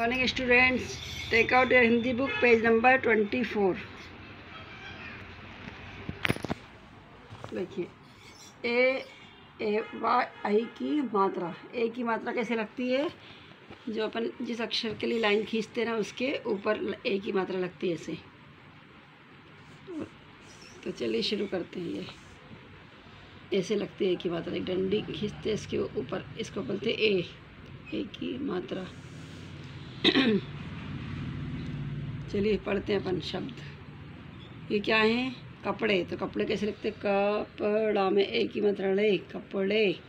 Morning students take out your Hindi book page number twenty four देखिए ए ए आई की मात्रा। ए की मात्रा कैसे लगती है? जो अपन जिस अक्षर के लिए लाइन खींचते ना, उसके ऊपर ए की मात्रा लगती है ऐसे। तो चलिए शुरू करते हैं ये। ऐसे लगती है ए की मात्रा। एक डंडी खींचते इसके ऊपर, इसको बोलते ए ए की मात्रा। चलिए, पढ़ते हैं अपन शब्द। ये क्या है? कपड़े। तो कपड़े कैसे लिखते कपड़ा में एक ही मात्रा ले, कपड़े।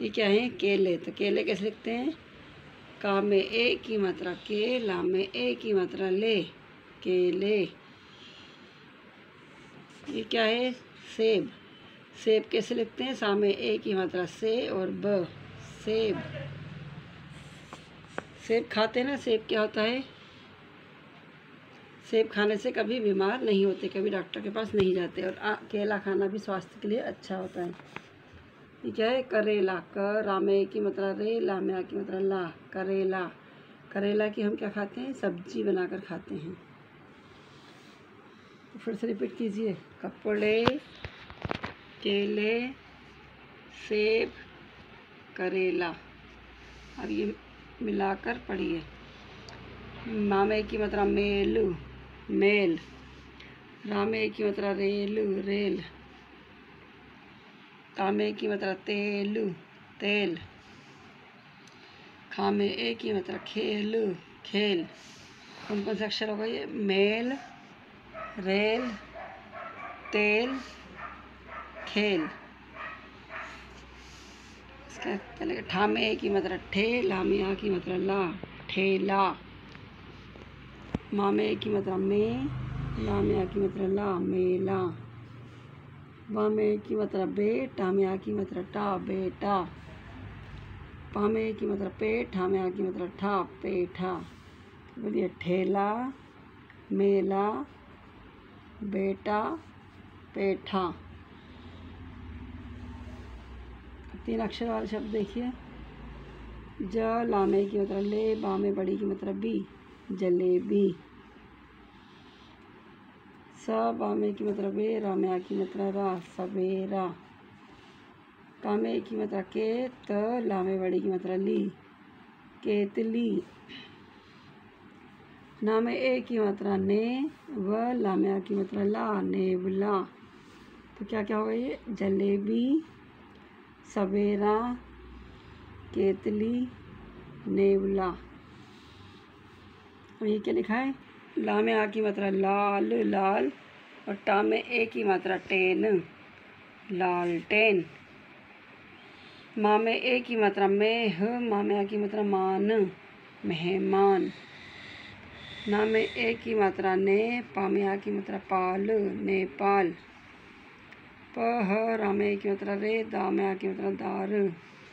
ये क्या है? केले। तो केले कैसे लिखते हैं? का में एक ही मात्रा केला में एक ही मात्रा ले, केले। ये क्या है? सेब। सेब कैसे लिखते हैं? सा में एक ही मात्रा से और ब। सेब। सेब खाते हैं ना सेब क्या होता है? सेब खाने से कभी बीमार नहीं होते कभी डॉक्टर के पास नहीं जाते और आ, केला खाना भी स्वास्थ्य के लिए अच्छा होता है। ठीक है? करेला क रामे की मतलब रे लाम्या की मतलब ला करेला। करेला की हम क्या खाते हैं? सब्ज़ी बनाकर खाते हैं। तो फिर से रिपीट कीजिए। कपड़े केले सेब करेला। और ये मिलाकर पढ़िए। मामे की मात्रा मेलू, मेल। रामे की मात्रा रेलू, रेल। कामे की मात्रा तेलू, तेल। खामे ए की मात्रा खेलू, खेल। कौन कौन से अक्षर होगा ये मेल, रेल, तेल, खेल। इसका चलेगा ठामे की मतलब ठे लामिया की मतलब ला, ठेला। मामे की मतलब में लामिया की मतलब ला, मेला। वामे की मतलब बे टामिया की मतलब टा, बेटा। पामे की मतलब पे ठामिया की मतलब ठा, पेठा। बोलिए ठेला, मेला, बेटा, पेठा। तीन अक्षर वाले शब्द देखिए। ज, लामे की मतलब ले, बामे बड़ी की मतलब बी, जलेबी। स, बामे की मतलब बे राम्या की मतलब रा, सवेरा। कामे की मतलब के, त, लामे बड़ी की मतलब ली, केतली। नामे ए की मात्रा ने, व, लाम्या की मतलब ला, नेवला। तो क्या क्या होगा ये? जलेबी सवेरा, केतली, नेवला। ये क्या लिखा है? ला में आ की मात्रा लाल लाल, और टा में ए की मात्रा टेन। लालटेन माँ में ए की मात्रा में ह माँ में आ की मात्रा मान, मेहमान। ना में ए की मात्रा ने, पा में आ की मात्रा पाल, नेपाल। प ह रामे की मतलब रे दा में की मतलब दार।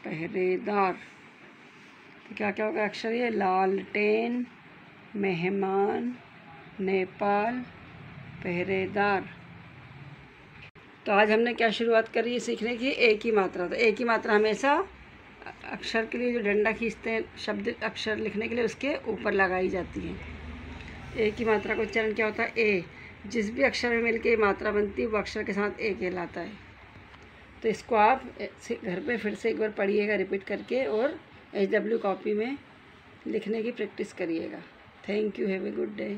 पहरेदार तो क्या क्या होगा अक्षर ये? लालटेन मेहमान, नेपाल पहरेदार तो आज हमने क्या शुरुआत करी है सीखने की? एक ही मात्रा। तो एक ही मात्रा हमेशा अक्षर के लिए जो डंडा खींचते हैं, शब्द अक्षर लिखने के लिए उसके ऊपर लगाई जाती है। एक ही मात्रा का उच्चारण क्या होता है? ए। जिस भी अक्षर में मिलके मात्रा बनती है वो अक्षर के साथ ए कहलाता है। तो इसको आप घर पे फिर से एक बार पढ़िएगा रिपीट करके और एच डब्ल्यू कॉपी में लिखने की प्रैक्टिस करिएगा। Thank you have a good day